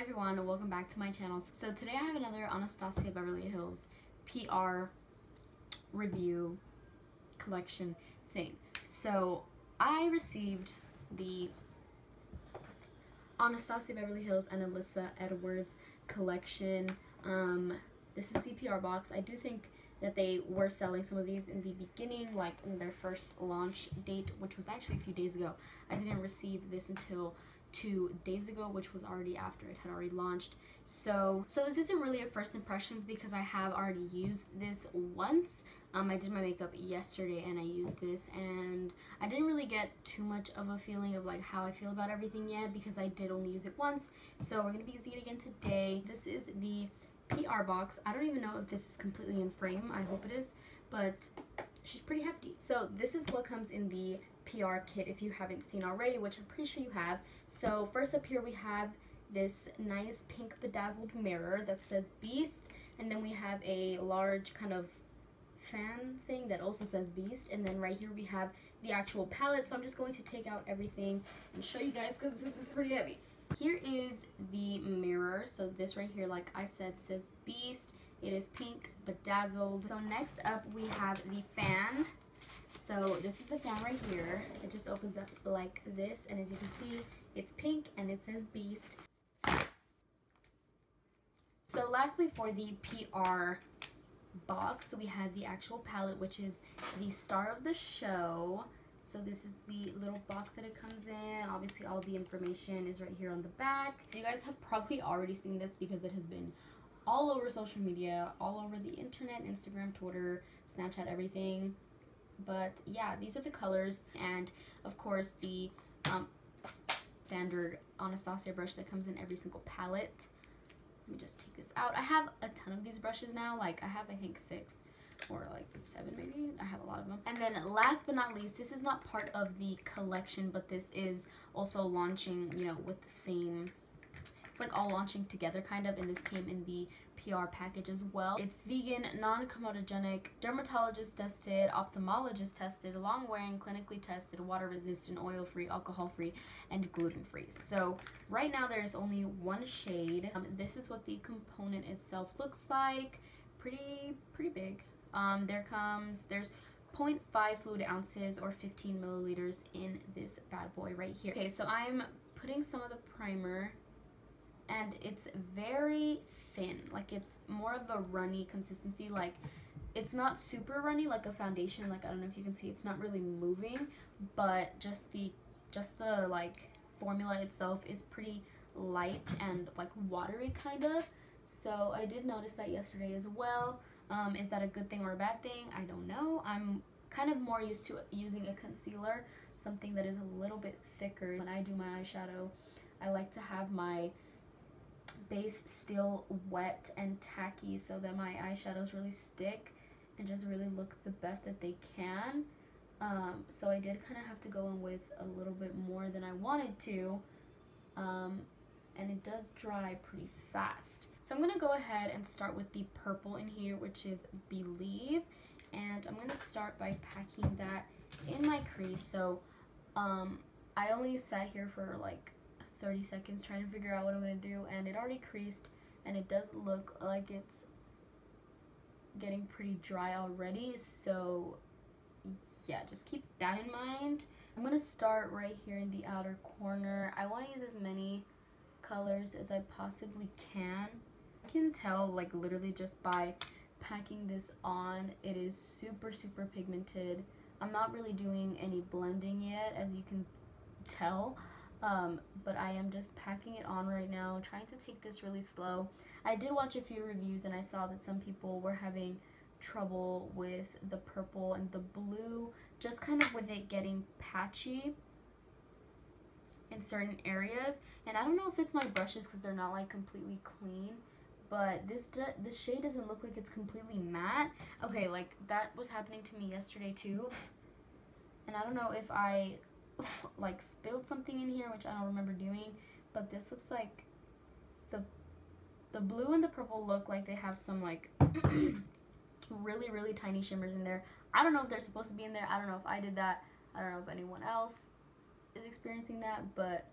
Hi everyone and welcome back to my channel. So today I have another Anastasia Beverly Hills PR review collection thing. So I received the Anastasia Beverly Hills and Alyssa Edwards collection. Um, this is the PR box. I do think that they were selling some of these in the beginning, like in their first launch date, which was actually a few days ago. I didn't receive this until two days ago, which was already after it had already launched. So, so this isn't really a first impressions because I have already used this once. Um, I did my makeup yesterday and I used this and I didn't really get too much of a feeling of like how I feel about everything yet because I did only use it once. So we're to be using it again today. This is the PR box. I don't even know if this is completely in frame. I hope it is, but she's pretty hefty. So this is what comes in the PR kit if you haven't seen already, which I'm pretty sure you have. So first up here we have this nice pink bedazzled mirror that says Beast, and then we have a large kind of fan thing that also says Beast, and then right here we have the actual palette. So I'm just going to take out everything and show you guys because this is pretty heavy. Here is the mirror. So this right here, like I said, says Beast. It is pink, bedazzled. So next up, we have the fan. So this is the fan right here. It just opens up like this. And as you can see, it's pink and it says Beast. So lastly, for the PR box, we have the actual palette, which is the star of the show. So this is the little box that it comes in. Obviously, all the information is right here on the back. You guys have probably already seen this because it has been all over social media, all over the internet, Instagram, Twitter, Snapchat, everything. But yeah, these are the colors. And of course, the um, standard Anastasia brush that comes in every single palette. Let me just take this out. I have a ton of these brushes now. Like, I have, I think, six or like seven maybe i have a lot of them and then last but not least this is not part of the collection but this is also launching you know with the same it's like all launching together kind of and this came in the PR package as well. It's vegan, non-comedogenic, dermatologist tested, ophthalmologist tested, long wearing, clinically tested, water resistant, oil free, alcohol free, and gluten free. So right now there's only one shade. Um, this is what the component itself looks like. Pretty, pretty big. Um, there comes, there's 0.5 fluid ounces or 15 milliliters in this bad boy right here. Okay, so I'm putting some of the primer and it's very thin. Like it's more of a runny consistency. Like it's not super runny like a foundation. Like I don't know if you can see, it's not really moving, but just the, just the like formula itself is pretty light and like watery kind of. So I did notice that yesterday as well. Um, is that a good thing or a bad thing? I don't know. I'm kind of more used to using a concealer, something that is a little bit thicker. When I do my eyeshadow, I like to have my base still wet and tacky so that my eyeshadows really stick and just really look the best that they can. Um, so I did kind of have to go in with a little bit more than I wanted to. Um, and it does dry pretty fast. So I'm going to go ahead and start with the purple in here, which is Believe. And I'm going to start by packing that in my crease. So um, I only sat here for like 30 seconds trying to figure out what I'm going to do. And it already creased and it does look like it's getting pretty dry already. So yeah, just keep that in mind. I'm going to start right here in the outer corner. I want to use as many colors as I possibly can. I can tell like literally just by packing this on it is super super pigmented. I'm not really doing any blending yet as you can tell um, but I am just packing it on right now trying to take this really slow. I did watch a few reviews and I saw that some people were having trouble with the purple and the blue just kind of with it getting patchy in certain areas. And I don't know if it's my brushes because they're not like completely clean but this this shade doesn't look like it's completely matte. Okay like that was happening to me yesterday too. And I don't know if I like spilled something in here which I don't remember doing but this looks like the the blue and the purple look like they have some like really really tiny shimmers in there. I don't know if they're supposed to be in there. I don't know if I did that. I don't know if anyone else is experiencing that, but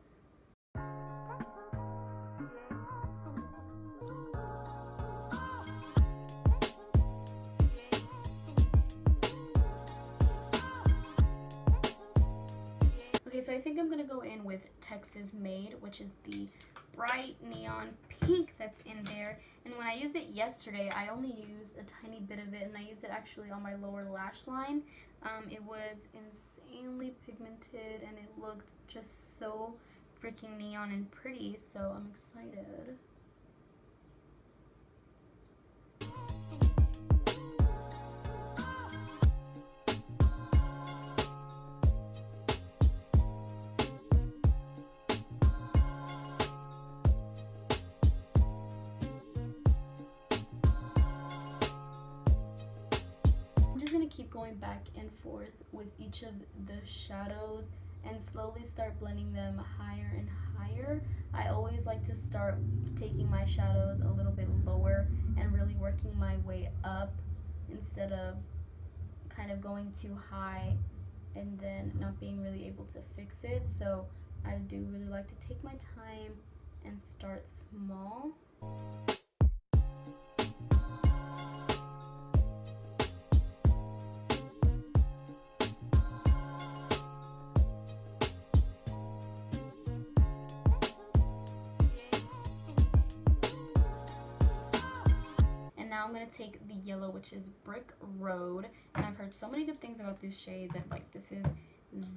I think I'm going to go in with Texas Made, which is the bright neon pink that's in there. And when I used it yesterday, I only used a tiny bit of it, and I used it actually on my lower lash line. Um, it was insanely pigmented, and it looked just so freaking neon and pretty, so I'm excited. With each of the shadows and slowly start blending them higher and higher. I always like to start taking my shadows a little bit lower and really working my way up instead of kind of going too high and then not being really able to fix it. So I do really like to take my time and start small. Going to take the yellow, which is Brick Road. And I've heard so many good things about this shade that, like, this is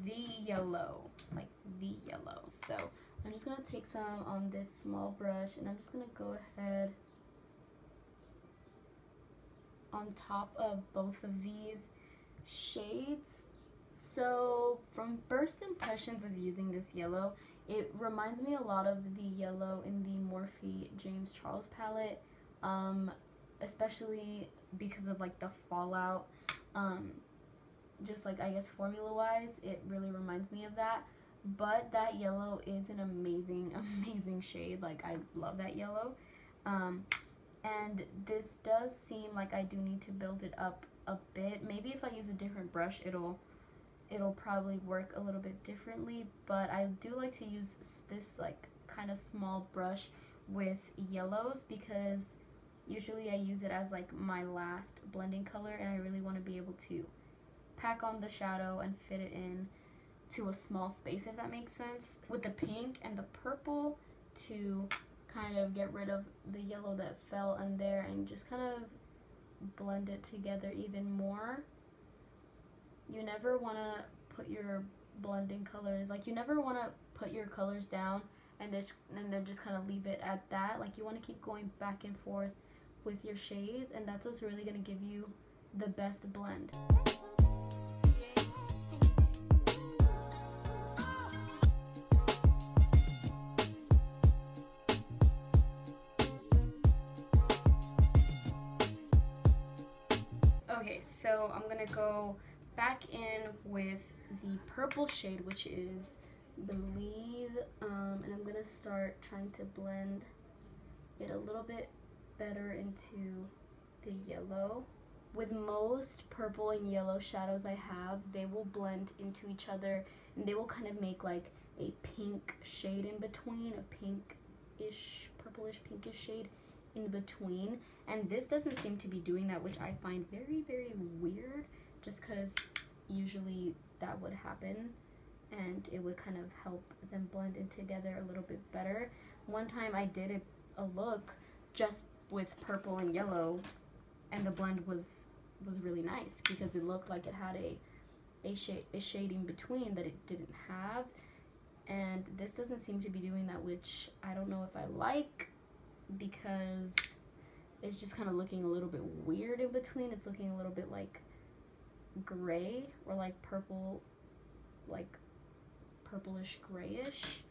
the yellow. Like, the yellow. So, I'm just going to take some on this small brush. And I'm just going to go ahead on top of both of these shades. So, from first impressions of using this yellow, it reminds me a lot of the yellow in the Morphe James Charles palette. Um, especially because of like the fallout um just like i guess formula wise it really reminds me of that. But that yellow is an amazing amazing shade. Like i love that yellow. Um and this does seem like i do need to build it up a bit. Maybe if i use a different brush it'll it'll probably work a little bit differently. But i do like to use this like kind of small brush with yellows because Usually I use it as like my last blending color and I really want to be able to pack on the shadow and fit it in to a small space if that makes sense. With the pink and the purple to kind of get rid of the yellow that fell in there and just kind of blend it together even more. You never want to put your blending colors, like you never want to put your colors down and then, and then just kind of leave it at that. Like you want to keep going back and forth with your shades and that's what's really going to give you the best blend. Okay, so I'm going to go back in with the purple shade, which is Believe, um, and I'm going to start trying to blend it a little bit better into the yellow. With most purple and yellow shadows I have, they will blend into each other and they will kind of make like a pink shade in between, a pinkish, purplish, pinkish shade in between. And this doesn't seem to be doing that, which I find very, very weird just because usually that would happen and it would kind of help them blend in together a little bit better. One time I did a, a look just with purple and yellow and the blend was was really nice because it looked like it had a a, shade a shade in between that it didn't have. And this doesn't seem to be doing that which I don't know if I like because it's just kind of looking a little bit weird in between. It's looking a little bit like gray or like purple like purplish grayish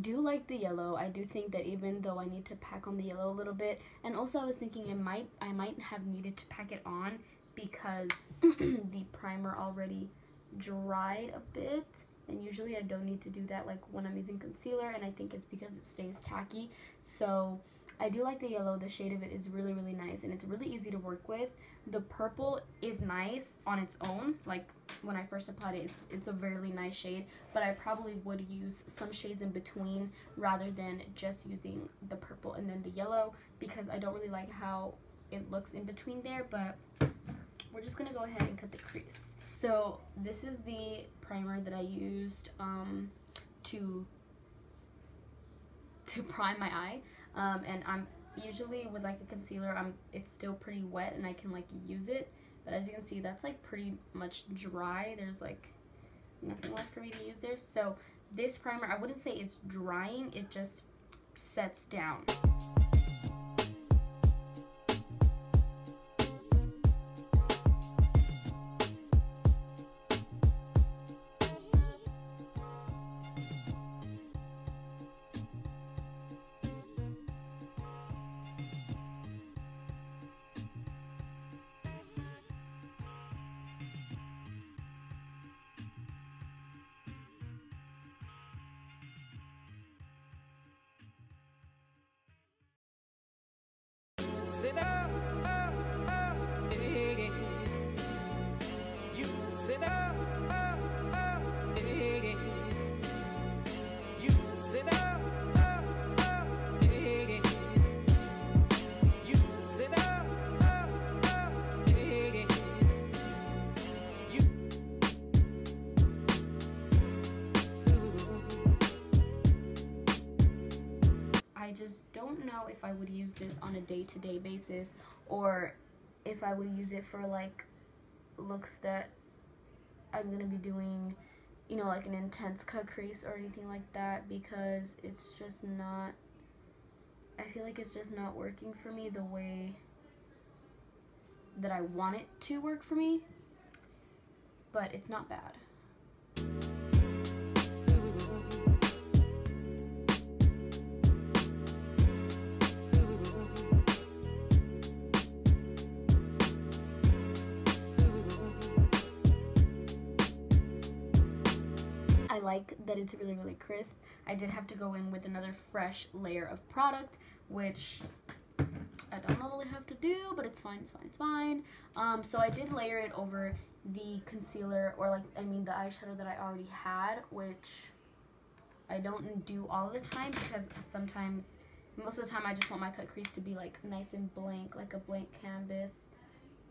do like the yellow. I do think that even though I need to pack on the yellow a little bit, and also I was thinking it might I might have needed to pack it on because the primer already dried a bit and usually I don't need to do that like when I'm using concealer and I think it's because it stays tacky so I do like the yellow. The shade of it is really, really nice and it's really easy to work with. The purple is nice on its own. Like when I first applied it, it's, it's a really nice shade, but I probably would use some shades in between rather than just using the purple and then the yellow because I don't really like how it looks in between there, but we're just gonna go ahead and cut the crease. So this is the primer that I used um, to to prime my eye um, and I'm usually with like a concealer I'm it's still pretty wet and I can like use it. But as you can see that's like pretty much dry. There's like nothing left for me to use there. So this primer I wouldn't say it's drying. It just sets down sit I would use this on a day-to-day -day basis or if I would use it for like looks that I'm gonna be doing you know like an intense cut crease or anything like that because it's just not I feel like it's just not working for me the way that I want it to work for me but it's not bad like that it's really, really crisp. I did have to go in with another fresh layer of product, which I don't normally have to do, but it's fine, it's fine, it's fine. Um, so I did layer it over the concealer, or like, I mean the eyeshadow that I already had, which I don't do all the time because sometimes, most of the time I just want my cut crease to be like nice and blank, like a blank canvas.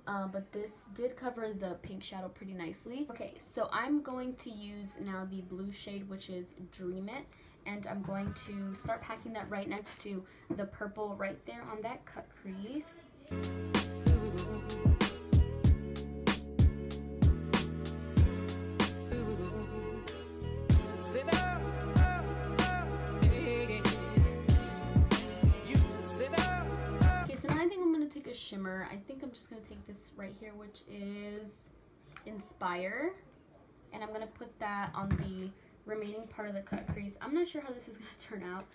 Um, but this did cover the pink shadow pretty nicely. Okay, so I'm going to use now the blue shade, which is Dream It, and I'm going to start packing that right next to the purple right there on that cut crease. Shimmer. I think I'm just going to take this right here, which is Inspire. And I'm going to put that on the remaining part of the cut crease. I'm not sure how this is going to turn out.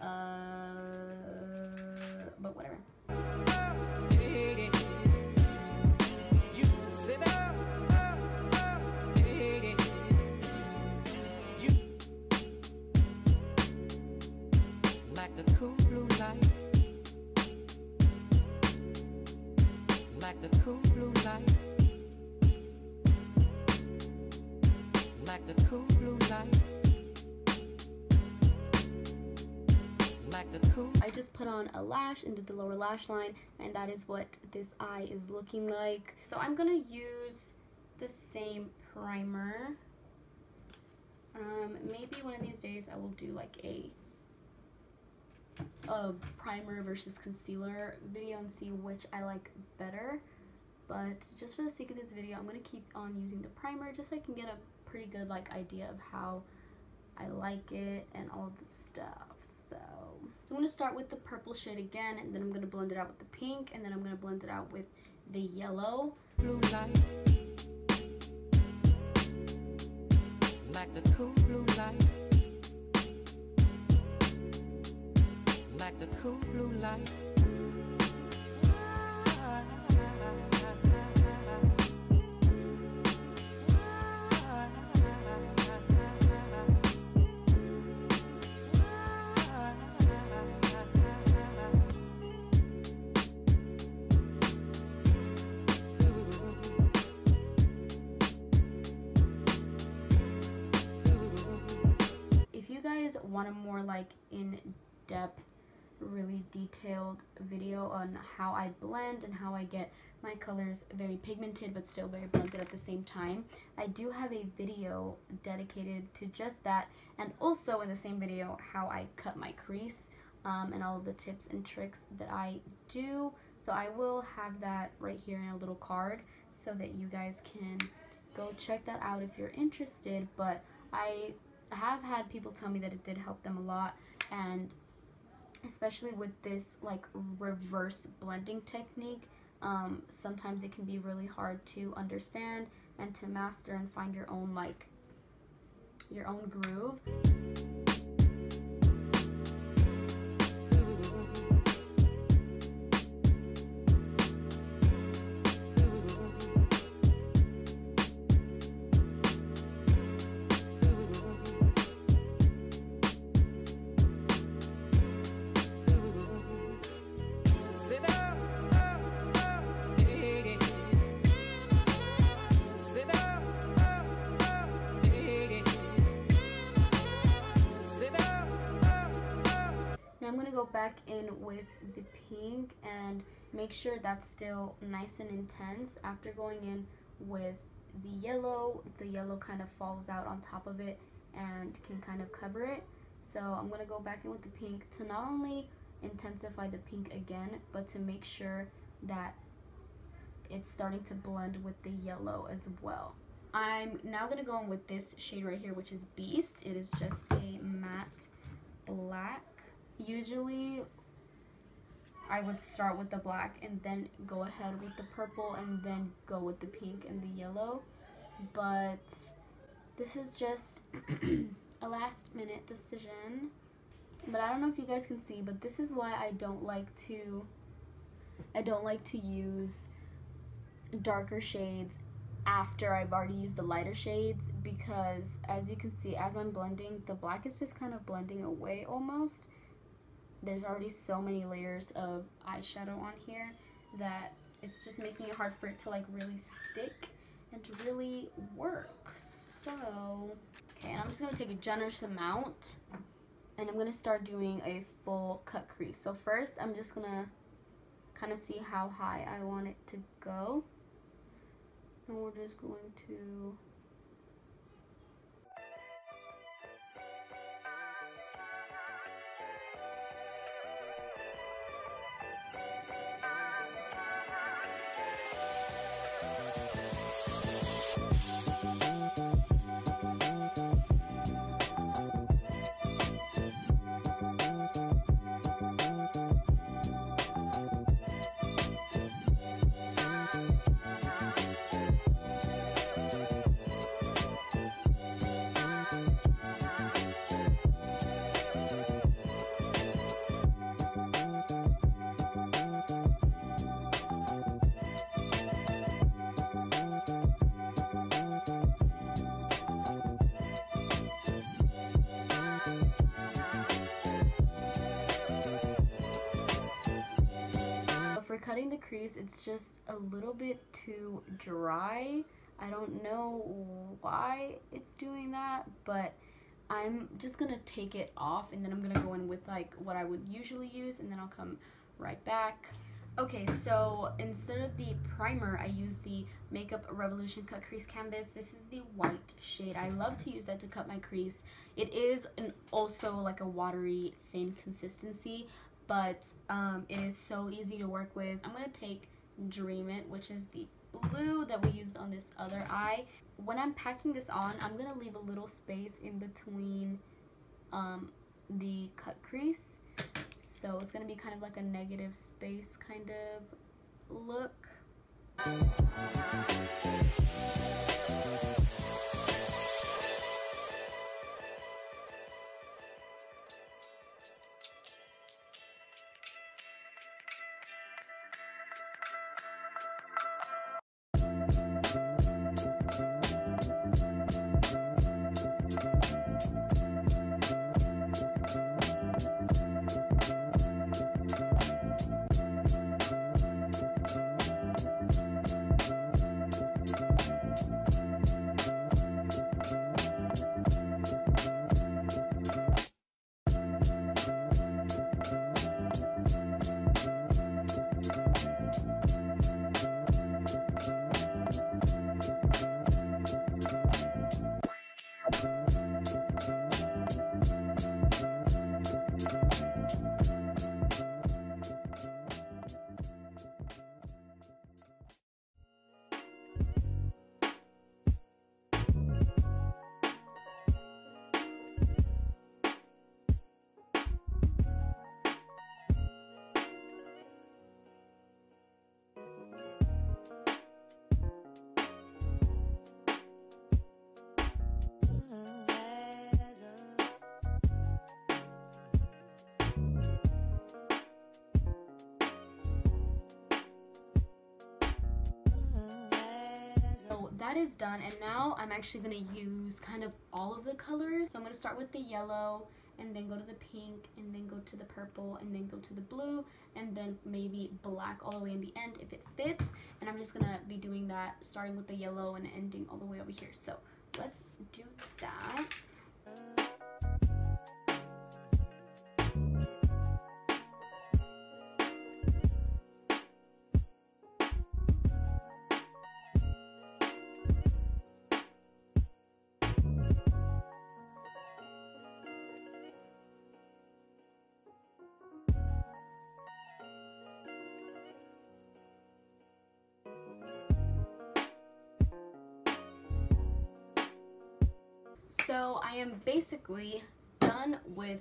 Uh, but whatever. A lash into the lower lash line, and that is what this eye is looking like. So I'm gonna use the same primer. Um, maybe one of these days I will do like a a primer versus concealer video and see which I like better but just for the sake of this video I'm going to keep on using the primer just so I can get a pretty good like idea of how I like it and all the stuff I'm going to start with the purple shade again and then I'm going to blend it out with the pink and then I'm going to blend it out with the yellow. Blue light. Like the cool blue light. Like the cool blue light like in depth really detailed video on how I blend and how I get my colors very pigmented but still very blended at the same time. I do have a video dedicated to just that and also in the same video how I cut my crease um, and all of the tips and tricks that I do. So I will have that right here in a little card so that you guys can go check that out if you're interested. But I have had people tell me that it did help them a lot and especially with this like reverse blending technique um, sometimes it can be really hard to understand and to master and find your own like your own groove in with the pink and make sure that's still nice and intense. After going in with the yellow, the yellow kind of falls out on top of it and can kind of cover it. So I'm to go back in with the pink to not only intensify the pink again, but to make sure that it's starting to blend with the yellow as well. I'm now to go in with this shade right here, which is Beast. It is just a matte black usually I would start with the black and then go ahead with the purple and then go with the pink and the yellow. But this is just a last minute decision. But I don't know if you guys can see, but this is why I don't like to I don't like to use darker shades after I've already used the lighter shades because as you can see as I'm blending the black is just kind of blending away almost there's already so many layers of eyeshadow on here that it's just making it hard for it to like really stick and to really work. So, okay, and I'm just gonna take a generous amount and I'm gonna start doing a full cut crease. So first, I'm just gonna kind of see how high I want it to go. And we're just going to cutting the crease, it's just a little bit too dry. I don't know why it's doing that, but I'm just gonna take it off and then I'm gonna go in with like what I would usually use and then I'll come right back. Okay, so instead of the primer, I use the Makeup Revolution Cut Crease Canvas. This is the white shade. I love to use that to cut my crease. It is an also like a watery, thin consistency, but um, it is so easy to work with. I'm going to take Dream It, which is the blue that we used on this other eye. When I'm packing this on, I'm going to leave a little space in between um, the cut crease. So it's going to be kind of like a negative space kind of look. That is done and now I'm actually going to use kind of all of the colors. So I'm going to start with the yellow and then go to the pink and then go to the purple and then go to the blue and then maybe black all the way in the end if it fits. And I'm just gonna be doing that starting with the yellow and ending all the way over here. So let's do that I am basically done with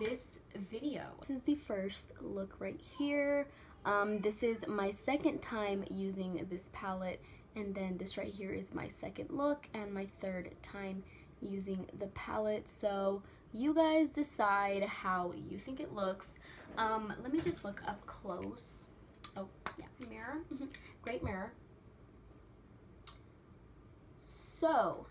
this video. This is the first look right here. Um, this is my second time using this palette and then this right here is my second look and my third time using the palette. So you guys decide how you think it looks. Um, let me just look up close. Oh, yeah, mirror. Great mirror. So,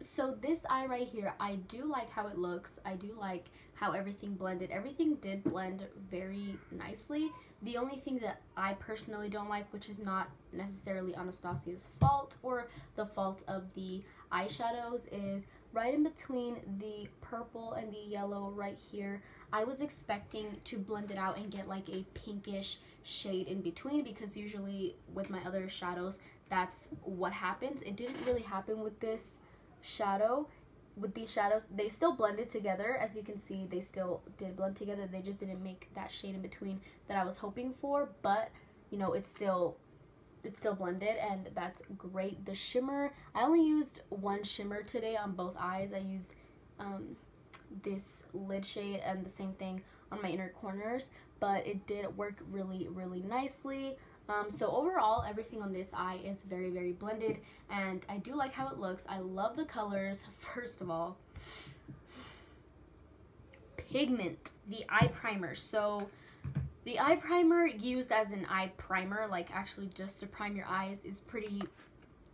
so this eye right here i do like how it looks. I do like how everything blended. Everything did blend very nicely. The only thing that i personally don't like which is not necessarily anastasia's fault or the fault of the eyeshadows is right in between the purple and the yellow right here i was expecting to blend it out and get like a pinkish shade in between because usually with my other shadows that's what happens. It didn't really happen with this shadow with these shadows they still blended together. As you can see they still did blend together. They just didn't make that shade in between that I was hoping for but you know it's still it's still blended and that's great. The shimmer I only used one shimmer today on both eyes. I used um, this lid shade and the same thing on my inner corners but it did work really really nicely um, so overall, everything on this eye is very, very blended, and I do like how it looks. I love the colors, first of all. Pigment, the eye primer. So the eye primer used as an eye primer, like actually just to prime your eyes, is pretty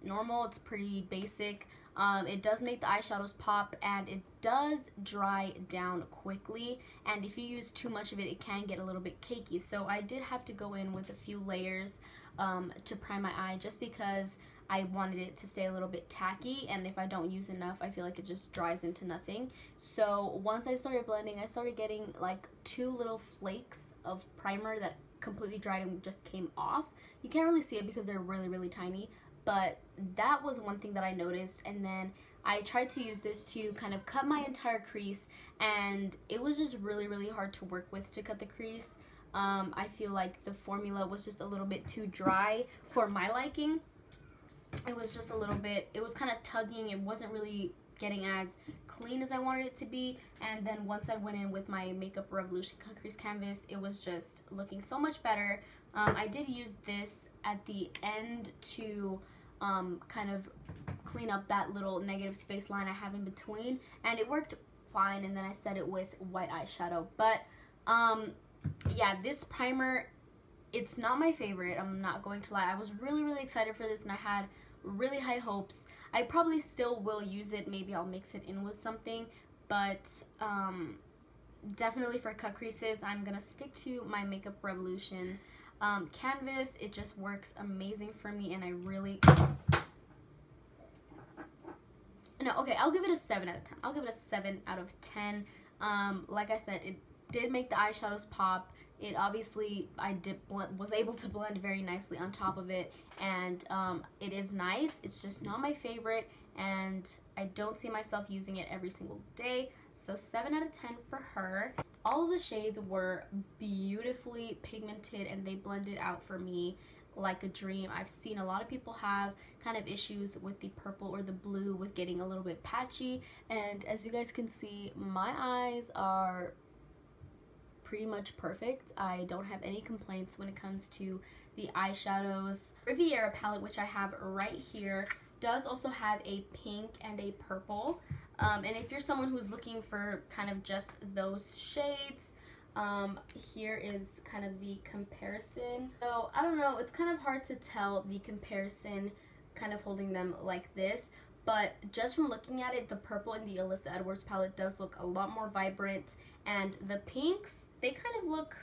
normal. It's pretty basic. Um, it does make the eyeshadows pop and it does dry down quickly and if you use too much of it it can get a little bit cakey. So I did have to go in with a few layers um, to prime my eye just because I wanted it to stay a little bit tacky and if I don't use enough I feel like it just dries into nothing. So once I started blending I started getting like two little flakes of primer that completely dried and just came off. You can't really see it because they're really really tiny but that was one thing that I noticed and then I tried to use this to kind of cut my entire crease and it was just really really hard to work with to cut the crease. Um, I feel like the formula was just a little bit too dry for my liking. It was just a little bit it was kind of tugging it wasn't really getting as clean as I wanted it to be and then once I went in with my Makeup Revolution Cut Crease Canvas it was just looking so much better. Um, I did use this at the end to um, kind of clean up that little negative space line I have in between. And it worked fine and then I set it with white eyeshadow. But um, yeah this primer it's not my favorite I'm not going to lie. I was really really excited for this and I had really high hopes. I probably still will use it. Maybe I'll mix it in with something. But um, definitely for cut creases I'm gonna stick to my Makeup Revolution um, canvas, it just works amazing for me and I really... No, okay, I'll give it a 7 out of 10. I'll give it a 7 out of 10. Um, like I said, it did make the eyeshadows pop. It obviously, I did was able to blend very nicely on top of it. And um, it is nice. It's just not my favorite. And I don't see myself using it every single day. So 7 out of 10 for her. All of the shades were beautifully pigmented and they blended out for me like a dream. I've seen a lot of people have kind of issues with the purple or the blue with getting a little bit patchy and as you guys can see my eyes are pretty much perfect. I don't have any complaints when it comes to the eyeshadows. Riviera palette which I have right here does also have a pink and a purple. Um, and if you're someone who's looking for kind of just those shades, um, here is kind of the comparison. So I don't know, it's kind of hard to tell the comparison kind of holding them like this. But just from looking at it, the purple in the Alyssa Edwards palette does look a lot more vibrant. And the pinks, they kind of look,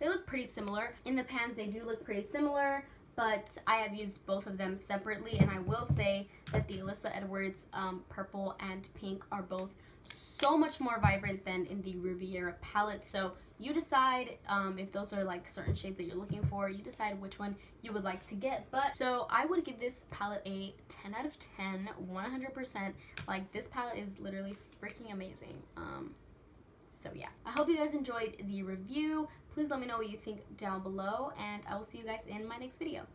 they look pretty similar. In the pans, they do look pretty similar but I have used both of them separately and I will say that the Alyssa Edwards um, purple and pink are both so much more vibrant than in the Riviera palette. So you decide um, if those are like certain shades that you're looking for. You decide which one you would like to get. But so I would give this palette a 10 out of 10 100% like this palette is literally freaking amazing. Um, so yeah I hope you guys enjoyed the review Please let me know what you think down below, and I will see you guys in my next video.